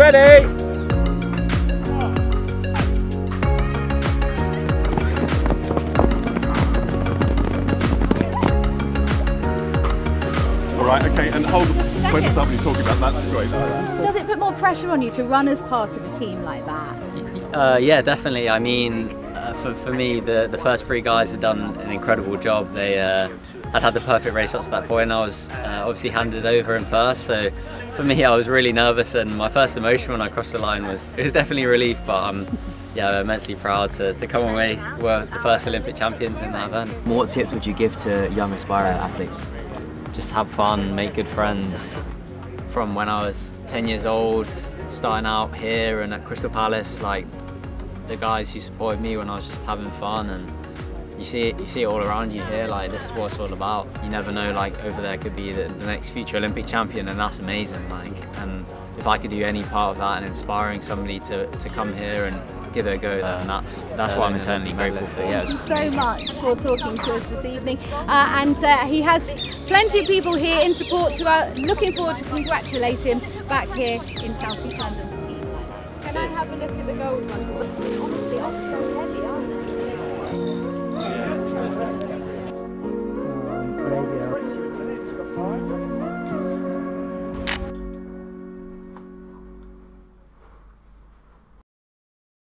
ready? All right, okay, and hold when Second. somebody's talking about that, that's great. Does it put more pressure on you to run as part of a team like that? Uh, yeah, definitely. I mean, uh, for, for me, the, the first three guys had done an incredible job. They uh, had had the perfect race up to that point, point. I was uh, obviously handed over in first. So for me, I was really nervous, and my first emotion when I crossed the line was it was definitely relief. But um, yeah, I'm immensely proud to, to come away. We're the first Olympic champions in that event. What tips would you give to young aspiring athletes? just have fun, make good friends. From when I was 10 years old, starting out here and at Crystal Palace, like the guys who supported me when I was just having fun and you see it, you see it all around you here, like this is what it's all about. You never know, like over there could be the, the next future Olympic champion and that's amazing. Like, and if I could do any part of that and inspiring somebody to, to come here and give it a go, then that's, that's what I'm eternally grateful for. Yeah, Thank you so much for talking to us this evening. Uh, and uh, he has plenty of people here in support to uh, looking forward to congratulate him back here in South East London. Can I have a look at the gold ones? Honestly, are so heavy, aren't they?